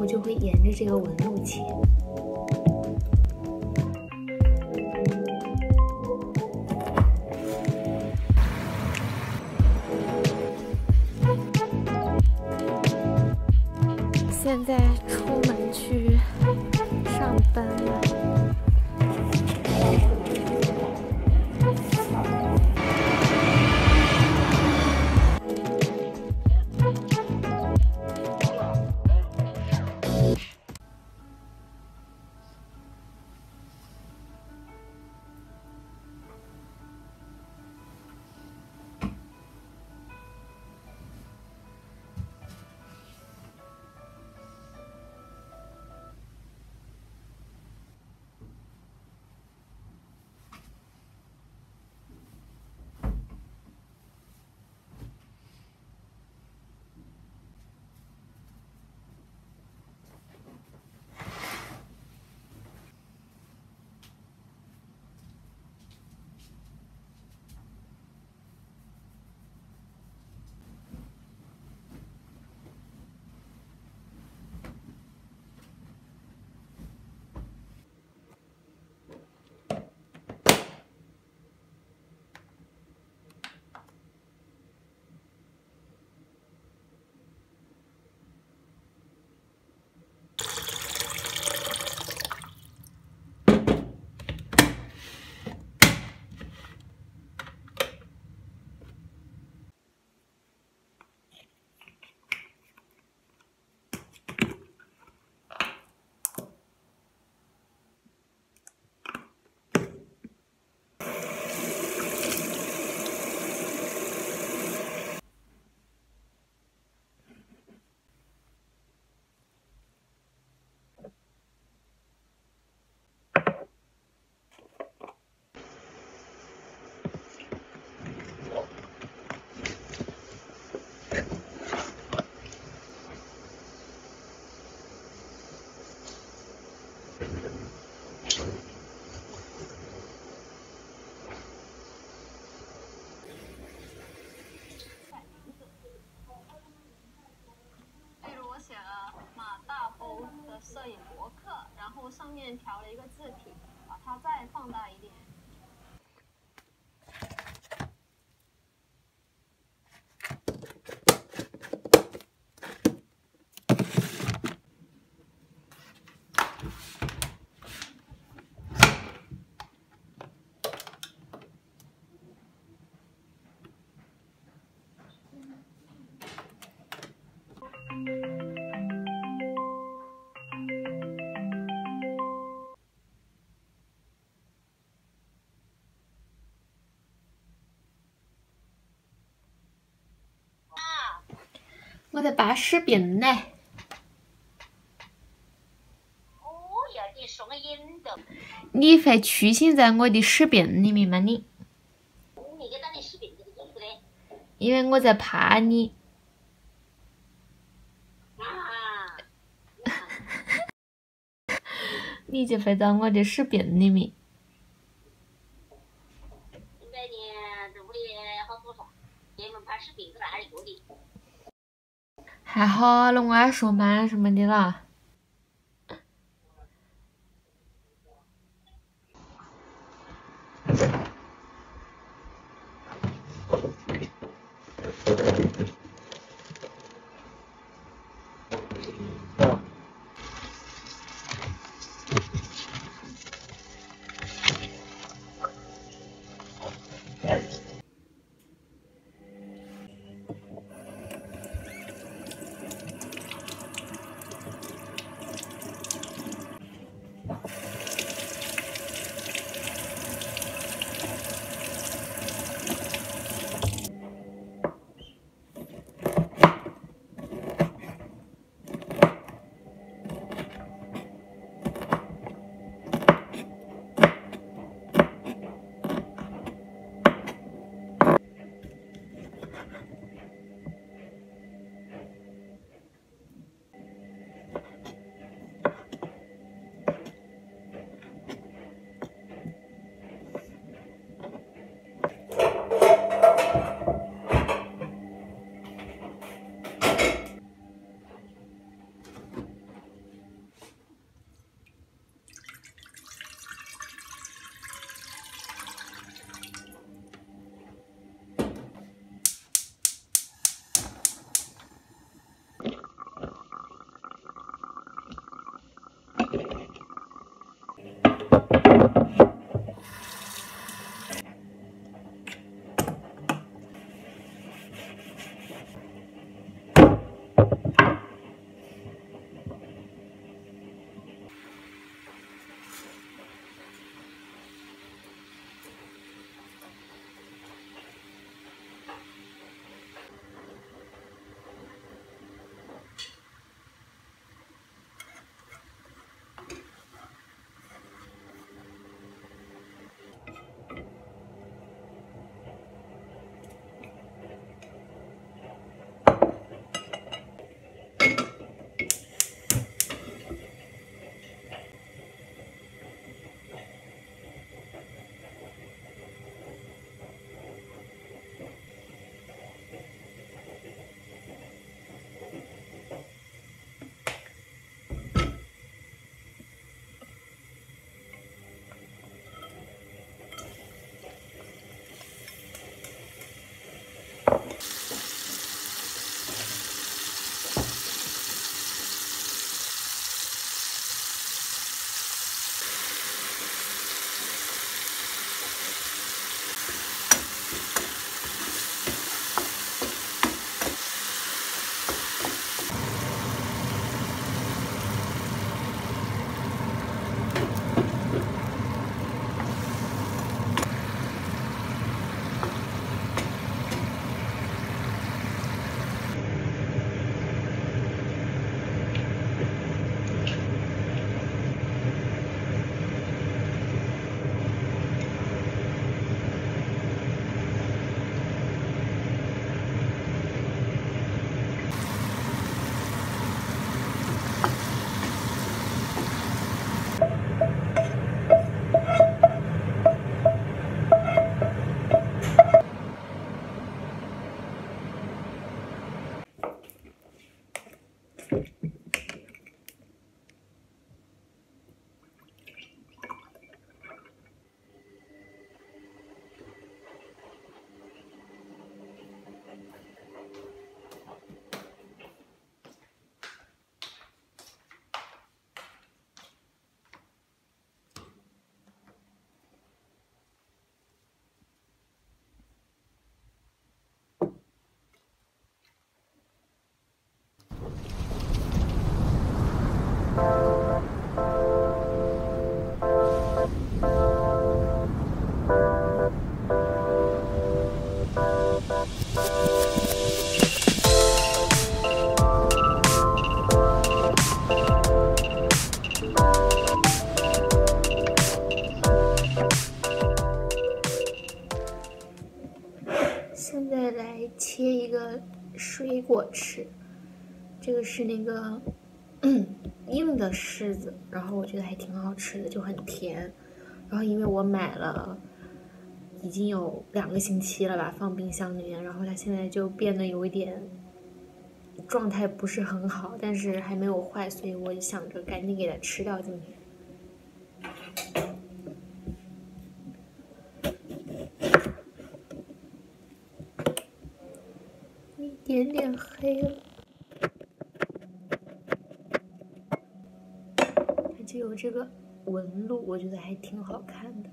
我就会沿着这个纹路切。现在出门去上班了。调了一个字在拍视频呢。哦呀，你会出现在我的视频里面吗？你？因为我在拍你。啊，你就会在我的视频里面。现在呢，这屋里好多啥？你们拍视频是哪里做的？还好了，我还上班什么的了。现在来切一个水果吃，这个是那个 硬的柿子，然后我觉得还挺好吃的，就很甜。然后因为我买了已经有两个星期了吧，放冰箱里面，然后它现在就变得有一点状态不是很好，但是还没有坏，所以我就想着赶紧给它吃掉今天。点点黑了，它就有这个纹路，我觉得还挺好看的。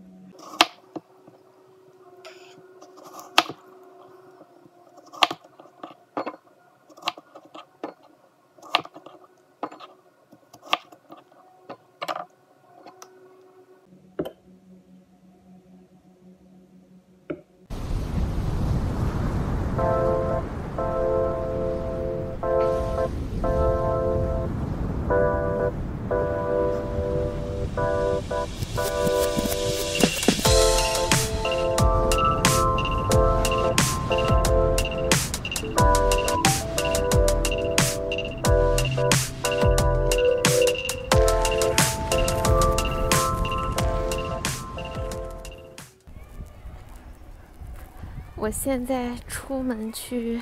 我现在出门去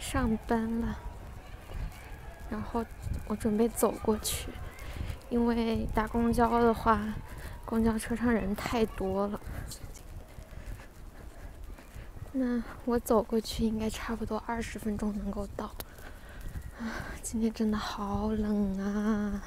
上班了，然后我准备走过去，因为打公交的话，公交车上人太多了。那我走过去应该差不多二十分钟能够到。啊，今天真的好冷啊！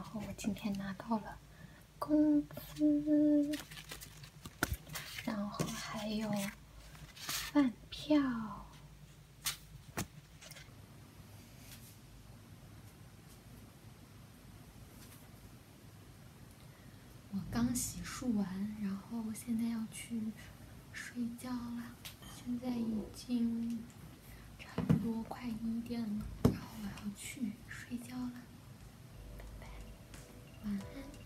然后我今天拿到了工资，然后还有饭票。我刚洗漱完，然后现在要去睡觉了。现在已经差不多快一点了，然后我要去睡觉了晚安